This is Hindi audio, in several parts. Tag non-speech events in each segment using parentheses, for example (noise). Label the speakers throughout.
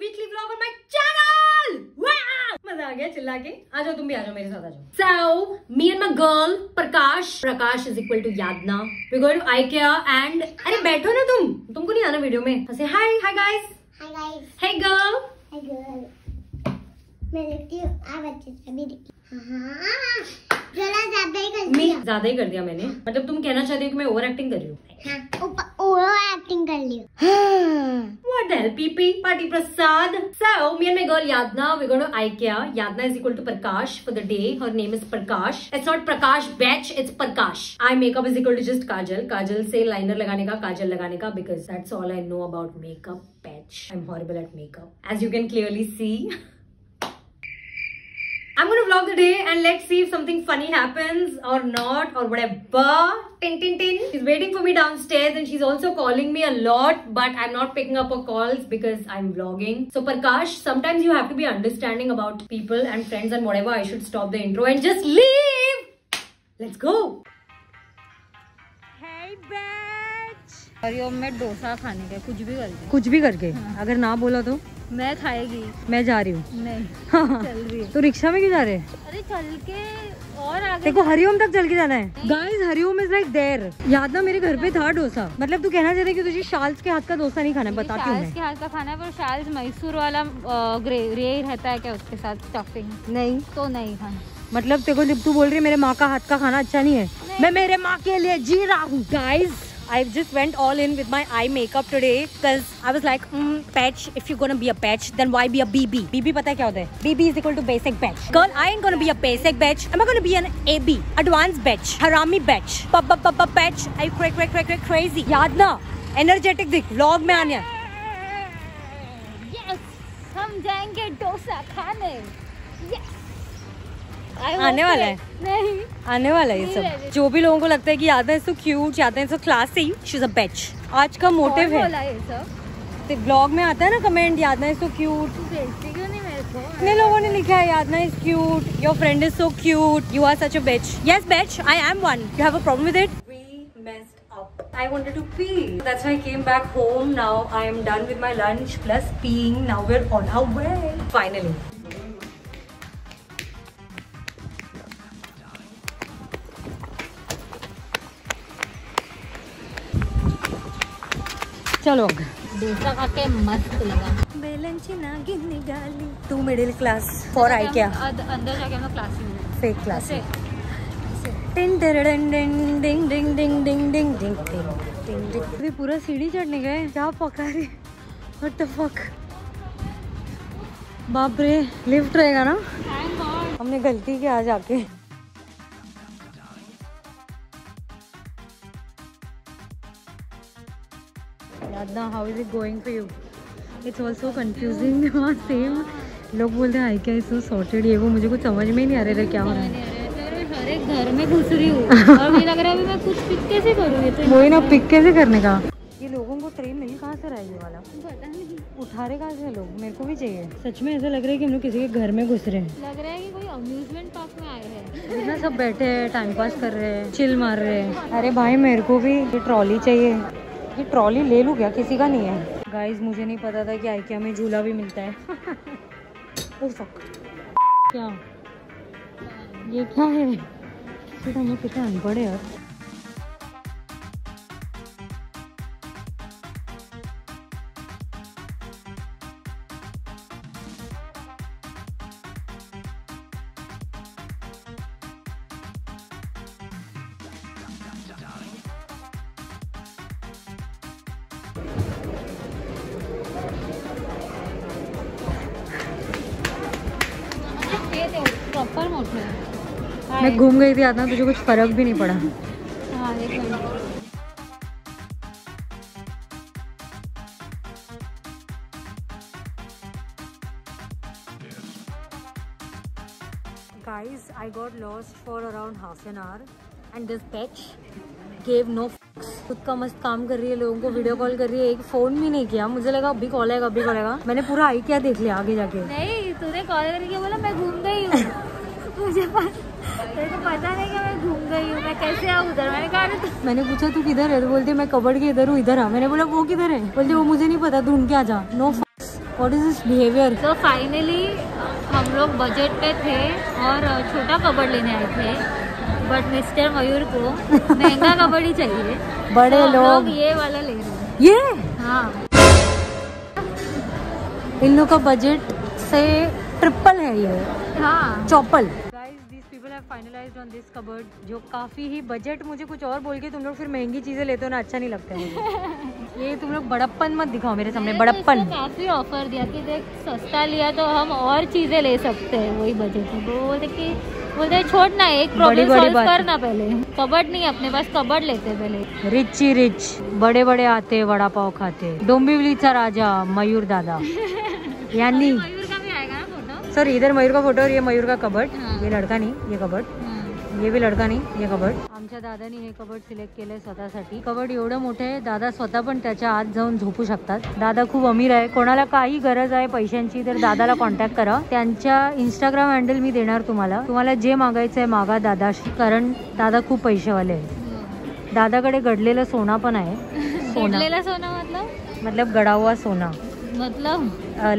Speaker 1: weekly vlog on my channel. Wow! मज़ा आ गया चिल्ला के। आ जाओ तुम भी आ जाओ मेरे साथ आ जाओ। So me and my girl Prakash Prakash is equal to Yadna. We're going to IKEA and अरे बैठो ना तुम। तुमको नहीं आना वीडियो में। ऐसे hi hi guys.
Speaker 2: Hi guys
Speaker 1: hey girl.
Speaker 2: Hi girl मैं देखती हूँ आप अच्छे से भी देखती हाँ। ज़्यादा ही कर दिया।
Speaker 1: ज़्यादा ही कर दिया मैंने। मतलब तुम कहना चाहती हो कि मैं ओवर एक्टिंग कर रही हूँ?
Speaker 2: हाँ ऊपर एक्टिंग कर लियो
Speaker 1: What the hell, PP? Party Prasad. So, me and my girl Yadna, we're going to IKEA. Yadna is equal to Prakash for the day. Her name is Prakash. It's not Prakash Batch, it's Prakash. Eye makeup is equal to just Kajal. Kajal से liner लगाने का, Kajal लगाने का because that's all I know about makeup patch. I'm horrible at makeup. As you can clearly see. I'm gonna vlog the day and let's see if something funny happens or not or whatever. Tin tin tin. She's waiting for me downstairs and she's also calling me a lot, but I'm not picking up her calls because I'm vlogging. So Prakash, sometimes you have to be understanding about people and friends and whatever. I should stop the intro and just leave. Let's go.
Speaker 3: Hariom में डोसा खाने का कुछ भी करके
Speaker 1: कुछ भी करके अगर ना बोला तो
Speaker 3: मैं खाएगी।
Speaker 1: मैं जा रही हूँ।
Speaker 3: नहीं (laughs) चल रही
Speaker 1: तो रिक्शा में क्यों जा रहे?
Speaker 3: अरे चल के और आगे
Speaker 1: देखो हरिओम तक चल के जाना है। Guys Hariom is like there Yadna मेरे घर पे था डोसा। मतलब तू कहना चाहते कि तुझे शाल्स के हाथ का डोसा नहीं खाना बताती हूँ
Speaker 3: शाल्स के हाथ का खाना है पर शाल्स मैसूर वाला ग्रे रहता है क्या उसके साथ स्टफिंग
Speaker 1: नहीं।
Speaker 3: तो नहीं खाना।
Speaker 1: मतलब तेरे को तू बोल रही है मेरे माँ का हाथ का खाना अच्छा नहीं है मैं मेरे माँ के लिए जी रहा हूँ। Guys I just went all in with my eye makeup today because I was like, mm, patch, if you're gonna be a patch, then why be a BB? BB पता है क्या होता है? BB is equal to basic batch. Girl, I ain't gonna be a basic batch. Am I gonna be an AB? Advanced batch. Harami batch. Pop pop pop pop batch. Are you cra cra cra cra crazy? याद ना? Energetic दिख. Vlog में आने.
Speaker 3: यस हम जाएंगे डोसा खाने यस
Speaker 1: आने वाला है?
Speaker 3: नहीं।
Speaker 1: आने वाला है ये सब। जो भी लोगों को लगता है कि याद है सो क्यूट याद है so classy she is a batch आज का मोटिव है।
Speaker 3: ये सब?
Speaker 1: तो ब्लॉग में आता है ना कमेंट याद है सो क्यूट
Speaker 3: तू भेजती क्यों नहीं मेरे को?
Speaker 1: कितने लोगों ने लिखा है Yadna is cute your friend is so cute you are such a bitch yes bitch I am one you have a problem with it messed up. I wanted to pee. That's why i came back home. Now i am done with my lunch plus peeing. Now we're on our way. Finally. चलो too middle class for IKEA class पूरा सीढ़ी चढ़ने गए क्या पका रही व्हाट द फक बाप रे लिफ्ट रहेगा ना हमने गलती किया जाके Yadna how is it going for you it's also confusing हाँ सेम लोग बोलते हैं आई क्या सो सॉर्टेड ये वो मुझे कुछ समझ में ही नहीं आ रहा क्या हो रहा है?
Speaker 3: हर एक घर में घुस रही हूँ। (laughs) और मुझे लग रहा है अभी मैं कुछ पिक कैसे करूँ? ये तो
Speaker 1: वही ना पिक कैसे करने का? (laughs) ये लोगों को ट्रेन मिल कहाँ से रहा है ये वाला?
Speaker 3: पता नहीं।
Speaker 1: उठा रहे कहाँ से लोग? मेरे को भी चाहिए। सच में ऐसा लग रहा है कि हम लोग किसी के घर में घुस रहे हैं।
Speaker 3: लग रहा है कि कोई अम्यूजमेंट पार्क में आए हैं।
Speaker 1: इतना सब बैठे हैं टाइम पास कर रहे हैं। चिल मार रहे हैं। अरे भाई मेरे को भी ये ट्रॉली चाहिए। ये ट्रॉली ले लूँ क्या? किसी का नहीं है। गाइज़ मुझे नहीं पता था कि आइकिया में झूला भी मिलता है. (laughs) क्या? ये क्या है? फिर हम लोग अनपढ़ है यार।
Speaker 3: प्रॉपर मोठे
Speaker 1: मैं घूम गई थी आतना तुझे कुछ फ़र्क भी नहीं पड़ा
Speaker 3: हाँ एक minute
Speaker 1: Guys, I got lost for around half an hour and this bitch no fucks. खुद का मस्त काम कर रही है लोगों को वीडियो कॉल कर रही है एक फ़ोन भी नहीं किया। मुझे लगा अभी कॉल आएगा अभी कॉल आएगा। मैंने पूरा आई क्या देख लिया आगे जाके।
Speaker 3: नहीं तूने कॉल करके बोला मैं घूम गई हूँ। (laughs) मुझे पता तेरे को पता नहीं कि मैं घूम गई हूँ मैं कैसे आऊँ उधर? मैंने कहा (laughs)
Speaker 1: मैंने पूछा तू किधर है? तो बोलती मैं कबड़ के इधर हूँ इधर आ। मैंने बोला वो किधर है? बोलती वो मुझे नहीं पता ढूंढ के आ जा। No what is this behaviour
Speaker 3: तो फाइनली हम लोग बजट पे थे और छोटा कबड़ लेने आए थे। बट मिस्टर मयूर को महँगा कबड़ ही चाहिए।
Speaker 1: बड़े
Speaker 3: तो
Speaker 1: लोग
Speaker 3: ये वाला ले रहे हैं।
Speaker 1: ये?
Speaker 3: हाँ।
Speaker 1: इन लोग का बजट से ट्रिपल है ये।
Speaker 3: हाँ।
Speaker 1: चौपल। फाइनलाइज्ड ऑन दिस कबर्ड जो काफ़ी ही बजट मुझे कुछ और बोल के तुम लोग फिर महँगी चीज़ें लेते हो ना अच्छा नहीं लगता है। (laughs) ये तुम लोग बड़प्पन मत दिखाओ मेरे सामने
Speaker 3: मैंने तो
Speaker 1: बड़प्पन।
Speaker 3: काफ़ी ऑफ़र दिया कि देख सस्ता लिया तो हम और चीज़ें ले सकते हैं वही बजट में। वो बोलते कि बोलते छोड़ ना एक प्रॉब्लम सॉल्व करना। पहले। कबड नहीं अपने पास कबड लेते पहले।
Speaker 1: रिच ही रिच बड़े बड़े आते वड़ा पाव खाते। डोंबिवलीचा राजा मयूर दादा। (laughs) यानी
Speaker 3: मयूर का भी आएगा ना फ़ोटो
Speaker 1: सर इधर मयूर का फ़ोटो और ये मयूर का कबर्ड
Speaker 3: हाँ.
Speaker 1: ये लड़का नहीं ये कबर्ड
Speaker 3: हाँ.
Speaker 1: ये बी लडका नाही हे कबड आमच्या दादानी हे कबड सिलेक्ट केलंय स्वतःसाठी. कबड एवढं मोठं आहे दादा स्वतः पण त्याच्या आत जाऊन झोपू शकतात. दादा खूप अमीर आहे कोणाला काही गरज आहे पैशांची तर दादाला कॉन्टॅक्ट करा. त्यांच्या इंस्टाग्राम हँडल मी देणार तुम्हाला. तुम्हाला जे मागायचं आहे मागा दादाशी कारण दादा खूप पैसेवाले आहे दादाकडे घडलेलं सोना पण आहे. (laughs) सोना.
Speaker 3: मतलब?
Speaker 1: मतलब गड़ा हुआ सोना.
Speaker 3: मतलब?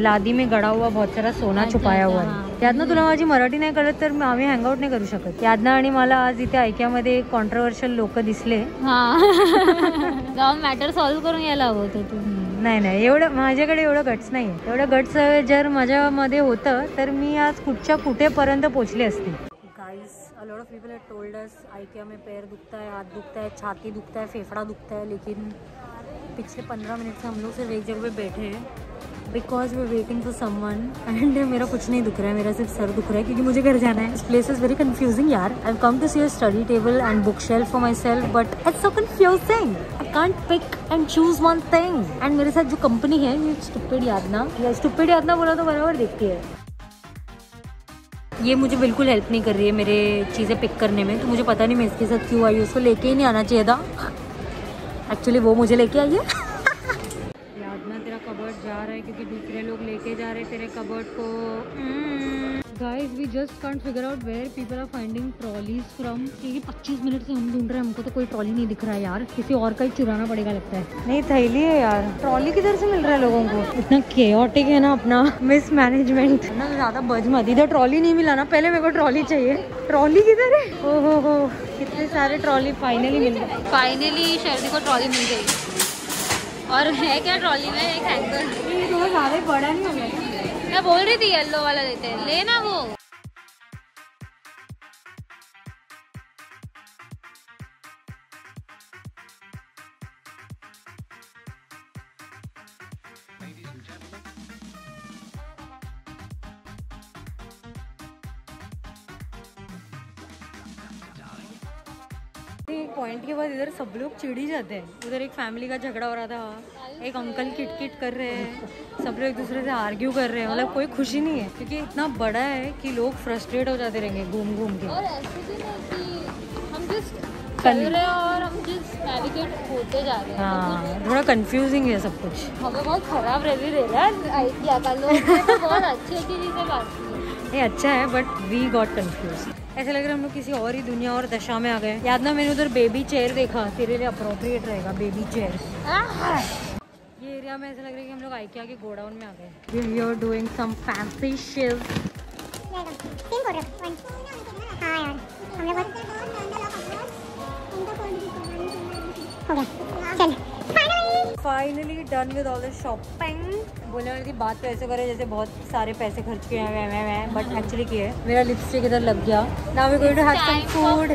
Speaker 1: लादी में गड़ा हुआ बहुत सारा सोना छुपाया हुआ
Speaker 3: हा.
Speaker 1: त्यातनं तुला माझी मराठी नाही कळत तर आम्ही हँगआउट नाही करू शकत. यादना आणि मला आज इथे ऐक्यामध्ये कॉन्ट्रोवर्शियल लोक दिसले.
Speaker 3: हा. (laughs) जाऊन मॅटर सॉल्व्ह करून यायला हवं होतं तू.
Speaker 1: नाही नाही. एवढं माझ्याकडे एवढं गट्स नाही एवढं गट्स जर माझ्यामध्ये होतं तर मी आज कुठच्या कुठेपर्यंत पोहोचले असते? Guys a lot of people have told us IKEA में पैर दुखता है हाथ दुखता है छाती दुखता है फेफड़ा दुखता है लेकिन पिछले पंद्रह मिनट से हम लोग सिर्फ एक जगह पे बैठे हैं। Because we waiting for someone and मेरा कुछ नहीं दुख रहा है, मेरा सिर्फ़ सर दुख रहा है क्योंकि मुझे घर जाना है। This place is very confusing यार। I come to see a study table and book shelf for myself but it's so confusing I can't pick and choose one thing and मेरे साथ जो कंपनी है, ये स्टुपिड यादना। ये स्टुपिड यादना बोला तो बराबर देखती है। ये मुझे बिल्कुल हेल्प नहीं कर रही है मेरे चीज़ें पिक करने में। तो मुझे पता नहीं मैं इसके साथ क्यों आई उसको लेके ही नहीं आना चाहिए था। एक्चुअली वो मुझे लेके आई है। यादना तेरा कबर्ड जा रहा है क्योंकि दूसरे लोग लेके जा रहे हैं तेरे कबर्ड को। Guys we just can't figure out where people are finding trolleys from क्योंकि 25 मिनट से हम ढूंढ रहे हैं हमको तो कोई ट्रॉली नहीं दिख रहा है यार। किसी और का ही चुराना पड़ेगा लगता है। नहीं थैली है यार। ट्रॉली किधर से मिल रहा है लोगों को? इतना केओटिक है ना अपना। मिस मैनेजमेंट ना ज़्यादा बज मत इधर ट्रॉली नहीं मिला ना पहले मेरे को ट्रॉली चाहिए। ट्रॉली किधर है? ओ हो। हो कितने सारे ट्रॉली फाइनली मिल गए।
Speaker 3: फाइनली शर्दी को ट्रॉली मिल गई। और है क्या ट्रॉली में एक हैंगर
Speaker 1: तो सारे बड़ा नहीं हो गया
Speaker 3: मैं बोल रही थी येलो वाला देते हैं। लेना वो।
Speaker 1: एक पॉइंट के बाद इधर सब लोग चिढ़ ही जाते हैं। उधर एक फैमिली का झगड़ा हो रहा था। एक अंकल किट किट कर रहे हैं। सब लोग एक दूसरे से आर्ग्यू कर रहे हैं। मतलब कोई खुशी नहीं है क्योंकि इतना बड़ा है कि लोग फ्रस्ट्रेट हो जाते रहेंगे घूम घूम के।
Speaker 3: और ऐसे भी नहीं कि हम जिस चल रहे हैं और हम जिस नेविगेट होते जा रहे हैं।
Speaker 1: हाँ थोड़ा कंफ्यूजिंग है सब कुछ।
Speaker 3: हमें बहुत खराब रिव्यू दे रहा है तो बहुत अच्छी अच्छी चीज़ें बात
Speaker 1: ये अच्छा है बट वी गॉट कंफ्यूज ऐसा लग रहा है हम लोग किसी और ही दुनिया और दशा में आ गए याद ना मैंने उधर बेबी चेयर देखा तेरे लिए अप्रोप्रिएट रहेगा बेबी चेयर ये एरिया में ऐसा लग रहा है कि हम लोग आइकिया के गोडाउन में आ गए we are doing some fancy Shiv
Speaker 2: हाँ हो गया चल।
Speaker 1: Finally done with all the shopping बोलने वाली थी बात तो ऐसे करे जैसे बहुत सारे पैसे खर्च किए हैं मैं मैं बट एक्चुअली किए मेरा लिपस्टिक इधर लग गया। Now we going
Speaker 3: to have
Speaker 1: some
Speaker 3: food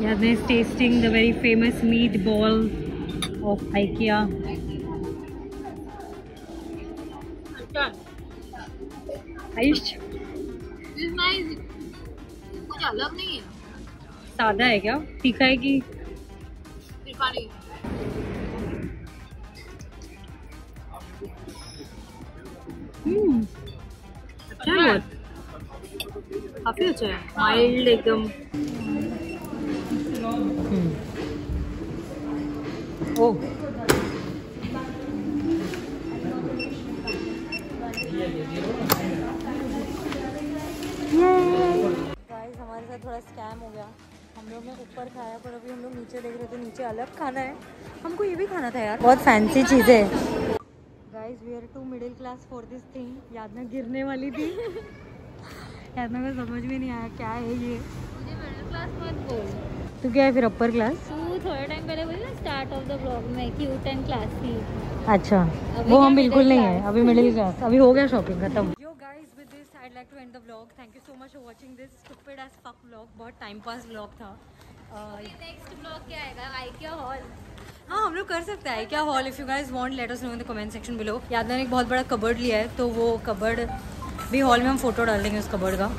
Speaker 1: Yadna is tasting the very famous meatball of IKEA. Ayush
Speaker 3: This is nice. कुछ अलग नहीं है
Speaker 1: सादा है क्या तीखा है कि
Speaker 3: सिर्फ़ नहीं
Speaker 1: हम्म अच्छा है बहुत काफ़ी अच्छा है माइल्ड एकदम। ओ हमारे साथ थोड़ा स्कैम हो गया। हम लोग ने ऊपर खाया, पर अभी हम लोग नीचे देख रहे थे, नीचे अलग खाना है। हमको ये भी खाना था यार। बहुत फैंसी चीज़ें। Guys we are too middle class for this thing याद में गिरने वाली थी। (laughs) याद में समझ में नहीं आया, क्या है ये।
Speaker 3: मुझे मिडिल क्लास मत बोल।
Speaker 1: तो क्या है फिर अपर क्लास
Speaker 3: थोड़ा टाइम पहले बोली ना स्टार्ट ऑफ़ द ब्लॉग में क्यूट एंड क्लासी
Speaker 1: अच्छा वो हम बिल्कुल नहीं है अभी मिडिल क्लास (laughs) अभी हो गया शॉपिंग खत्म। Yo guys with this I like to end the vlog thank you so much for watching this stupid as fuck vlog बहुत टाइम पास व्लॉग था। Uh,
Speaker 3: नेक्स्ट ब्लॉग क्या आएगा? आइकिया हॉल
Speaker 1: हाँ हम लोग कर सकते हैं क्या haul if you guys want let us know in the comment section below Yadav ने एक बहुत बड़ा कबर्ड लिया है तो वो कबर्ड भी हॉल में हम फ़ोटो डाल देंगे उस कबर्ड का।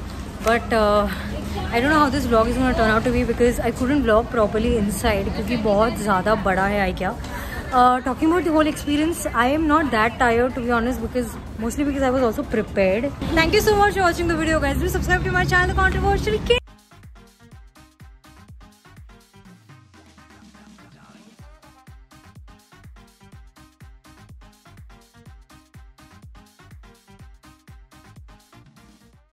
Speaker 1: But I don't know how this blog is not turn out to be because I couldn't blog properly inside क्योंकि बहुत ज़्यादा बड़ा है IKEA. Talking about the whole experience I am not that tired to be honest because mostly because I was also prepare thank you so much watching the video guys subscribe to my channel